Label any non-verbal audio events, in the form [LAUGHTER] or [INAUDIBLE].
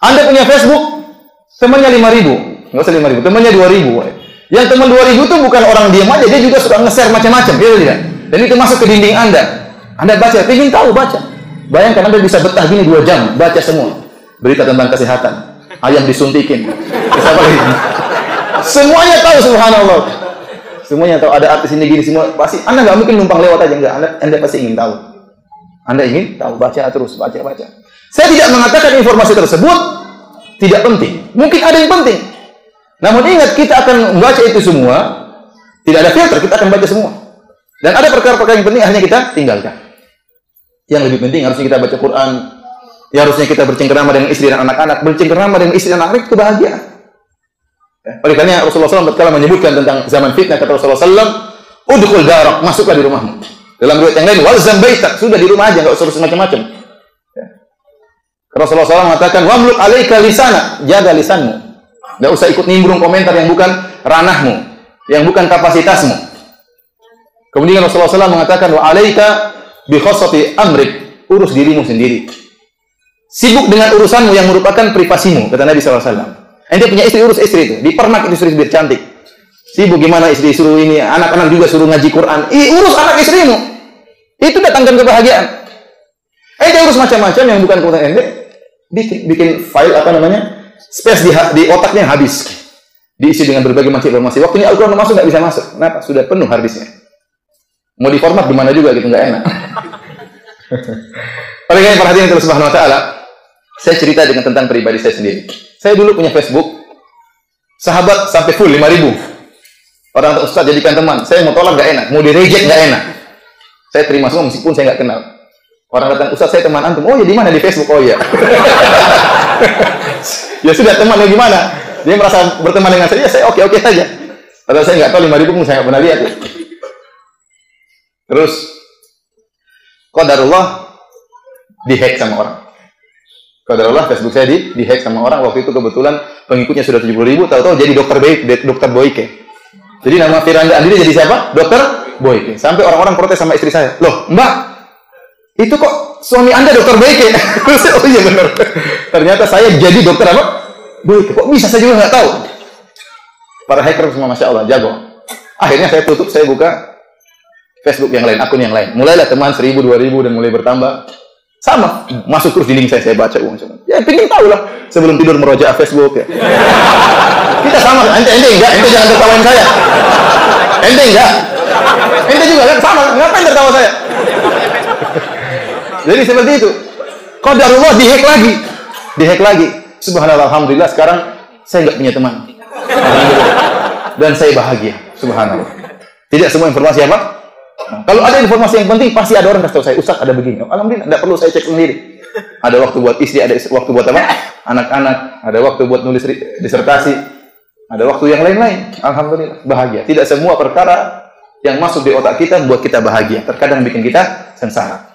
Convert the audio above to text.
Anda punya Facebook, temannya 5 ribu. Nggak usah 5 ribu, temannya 2 ribu. Yang teman 2 ribu itu bukan orang diam aja, dia juga suka nge-share macam-macam. Ya tidak? Dan itu masuk ke dinding Anda. Anda baca, ingin tahu, baca. Bayangkan Anda bisa betah gini 2 jam, baca semua. Berita tentang kesehatan. Ayam disuntikin. Semuanya tahu subhanallah. Semuanya tahu ada artis ini gini semua pasti Anda nggak mungkin numpang lewat aja enggak. Anda, anda pasti ingin tahu. Anda ingin tahu baca terus baca baca. Saya tidak mengatakan informasi tersebut tidak penting. Mungkin ada yang penting. Namun ingat kita akan membaca itu semua tidak ada filter, kita akan baca semua. Dan ada perkara-perkara yang penting hanya kita tinggalkan. Yang lebih penting harusnya kita baca Quran. Ya harusnya kita bercengkerama dengan istri dan anak-anak. Bercengkerama dengan istri dan anak-anak itu kebahagiaan. Ya. Oleh karena Rasulullah SAW tatkala menyebutkan tentang zaman fitnah kata Rasulullah SAW, udkhul darak, masuklah di rumahmu. Dalam riwayat yang lain, walzam baitak, sudah di rumah aja, nggak usah urus macam-macam. Rasulullah SAW mengatakan, wamluk alaika lisana, jaga lisanmu. Nggak usah ikut nimbrung komentar yang bukan ranahmu, yang bukan kapasitasmu. Kemudian Rasulullah SAW mengatakan, wa alaika bi amrik, urus dirimu sendiri. Sibuk dengan urusanmu yang merupakan privasimu, kata Nabi SAW. Ente punya istri urus istri itu, dipermak istri biar cantik. Sibuk gimana istri suruh ini, anak-anak juga suruh ngaji Quran. Ih, urus anak istrimu. Itu datangkan kebahagiaan. Ente urus macam-macam yang bukan kebutuhan ente, bikin file apa namanya? Space di, di otaknya habis. Diisi dengan berbagai macam informasi. Waktunya Al-Quran masuk nggak bisa masuk. Kenapa? Sudah penuh harddisknya. Mau diformat gimana juga gitu nggak enak. [LAUGHS] Oleh karena perhatian Allah Subhanahu Wa Taala, saya cerita dengan tentang pribadi saya sendiri. Saya dulu punya Facebook, sahabat sampai full 5000. Orang tak Ustaz jadikan teman. Saya mau tolak gak enak, mau di reject gak enak. Saya terima semua meskipun saya nggak kenal. Orang datang Ustaz saya teman antum. Oh ya di mana di Facebook? Oh iya. [LAUGHS] ya sudah temannya gimana? Dia merasa berteman dengan saya, ya saya oke oke saja. Padahal saya nggak tahu 5000 pun saya nggak pernah lihat. Terus Qadarullah dihack sama orang. Allah Facebook saya di, di hack sama orang waktu itu kebetulan pengikutnya sudah 70 ribu tahu-tahu jadi dokter baik dokter Boyke jadi nama Firanda Andri jadi siapa dokter Boyke sampai orang-orang protes sama istri saya loh mbak itu kok suami anda dokter Boyke [LAUGHS] oh iya benar. Ternyata saya jadi dokter apa? Boyke kok bisa saya juga nggak tahu? Para hacker semua masya Allah jago. Akhirnya saya tutup saya buka Facebook yang lain akun yang lain. Mulailah teman seribu dua ribu dan mulai bertambah. Sama, masuk terus di link saya, saya baca uang Ya, pengen tahu lah sebelum tidur meroja Facebook ya. [LAUGHS] Kita sama, ente ente enggak, ente jangan tertawain saya. Ente enggak. Ente juga kan sama, ngapain tertawa saya? Jadi seperti itu. Qadarullah dihack lagi. Dihack lagi. Subhanallah, alhamdulillah sekarang saya enggak punya teman. Dan saya bahagia. Subhanallah. Tidak semua informasi apa? Kalau ada informasi yang penting, pasti ada orang kasih tahu saya, Ustaz ada begini. Alhamdulillah, tidak perlu saya cek sendiri. Ada waktu buat istri, ada waktu buat apa? Anak-anak, ada waktu buat nulis disertasi, ada waktu yang lain-lain. Alhamdulillah, bahagia. Tidak semua perkara yang masuk di otak kita membuat kita bahagia. Terkadang bikin kita sengsara.